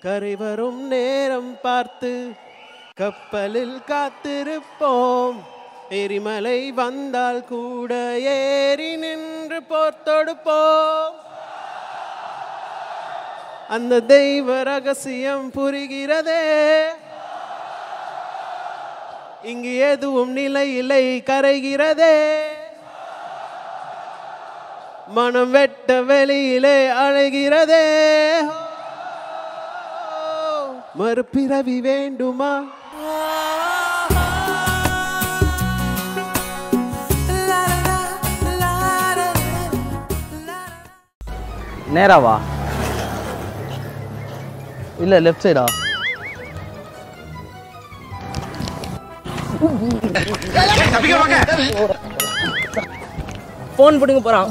கரை வரும் நேரம் பார்த்து கப்பலில் காத்திருப்போம். எரிமலை வந்தால் கூட ஏறி நின்று போர் தொடுப்போம். அந்த தெய்வ ரகசியம் புரிகிறதே. இங்கு எதுவும் நிலையில்லை கரைகிறதே. மனம் வெட்ட வெளியிலே அழைகிறதே மறுபிறவி வேண்டுமா? நேராவா இல்ல லெஃப்ட் சைடா ஃபோன் போட்டுங்க போறான்.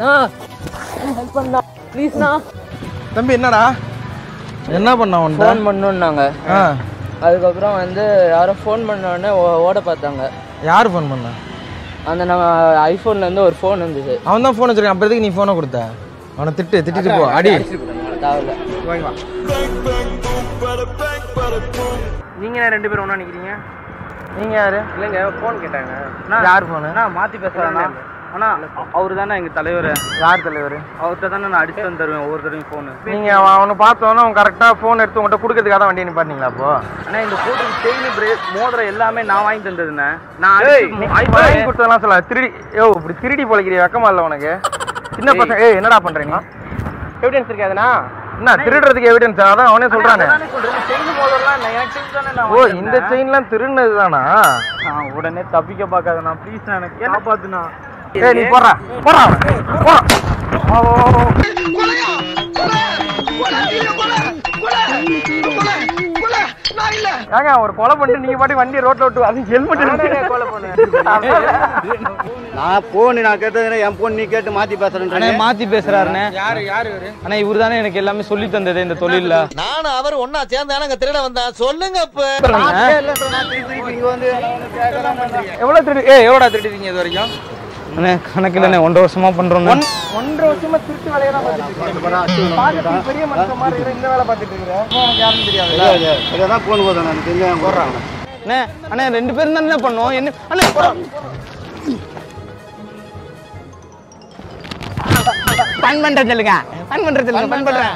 நான் ஹெல்ப் பண்ணா. ப்ளீஸ்ண்ணா தம்பி என்னடா? என்ன பண்ண உன்ட்ட ஃபோன் பண்ணோன்னாங்க. அதுக்கப்புறம் வந்து யாரோ ஃபோன் பண்ண உடனே ஓ- ஓட பார்த்தாங்க. யார் ஃபோன் பண்ண? அந்த நம்ம ஐஃபோன்ல இருந்து ஒரு ஃபோன் இருந்துச்சு அவன் தான் ஃபோன் வச்சிருக்கான். அப்புறம் எதுக்கு நீ ஃபோனை கொடுத்த? அவனை திட்டு திட்டிட்டு போ. அடி. நீங்க ரெண்டு பேரும் ஒண்ணா நிக்கிறீங்க? நீங்க யாரு? இல்லைங்க ஃபோன் கேட்டாங்க. யார் ஃபோனு அண்ணா மாத்தி பேசுறாண்ணா அண்ணா அவரு தானே எங்க தலைவர்? யார் தலைவர்? அவர்கிட்ட தானே நான் அடிச்சு வந்து தருவேன் ஒவ்வொரு தடவையும் ஃபோனு நீங்க அவன் அவனை பார்த்தோன்னா அவன் கரெக்டா ஃபோன் எடுத்து உங்கள்கிட்ட கொடுக்கறதுக்காக தான் வண்டி நிப்பாட்டிங்களா அப்போ? அண்ணா இந்த போட்டு செயின் பிரேக் மோதிரம் எல்லாமே நான் வாங்கி தந்ததுண்ணே. நான் வாங்கி கொடுத்ததெல்லாம் சொல்ல திருடி யோ இப்படி திருடி பொழைக்கிறிய வெக்கமா இல்ல உனக்கு. சின்ன பசங்க ஏய் என்னடா பண்றீங்க? எவிடன்ஸ் இருக்காதுண்ணா என்ன திருடுறதுக்கு எவிடன்ஸ் அதான் அவனே சொல்றானே. ஓ இந்த. செயின்லாம் திருடினது தானா நான் உடனே தப்பிக்க பார்க்காதண்ணா. ப்ளீஸ் எனக்கு காப்பாத்துண்ணா. ஏய் நீ போறா போறா. போறா ஓ. ஏங்க ஒரு கொலை பண்ணிட்டு நீங்க பாட்டி வண்டி ரோட்ல விட்டு அது ஹெல்மெட் கொலை நான் போன் நான் கேட்டதுன்னா என் போன் நீ கேட்டு மாத்தி அண்ணே பேசுறேன் மாத்தி பேசுறாருண்ணே. யாரு யாரு இவரு? அண்ணா இவரு தானே எனக்கு எல்லாமே சொல்லி தந்தது இந்த தொழில்ல. நானும் அவர் ஒன்னா சேர்ந்தானங்க திருட வந்தான் சொல்லுங்க இப்ப. இங்க வந்து எவ்வளவு திருடி ஏய் எவ்வளோடா திருடிங்க இது வரைக்கும்? அண்ணே கணக்கு இல்லைண்ணே ஒன்றரை வருஷமா பண்றோம் ஒன்றரை வருஷமா திருட்டு வேலையை தான் பார்த்துட்டு பெரிய மனுஷன் மாதிரி இந்த வேலை பார்த்துட்டு இருக்கிறேன் தெரியாது. போன் போதும். போடுறான். அண்ணே அண்ணே ரெண்டு பேரும் தானே பண்ணோம். என்ன அண்ணே ஃபன் பண்றேன் சொல்லுங்க. ஃபன் பண்றேன் சொல்லுங்க ஃபன் பண்றேன்